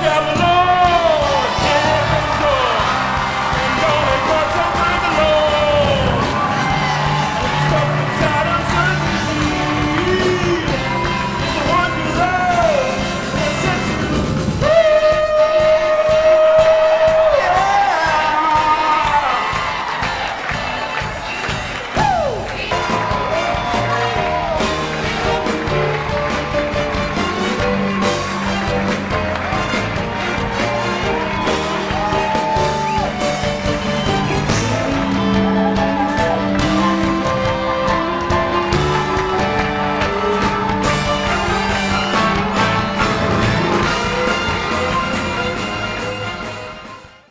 Babylon.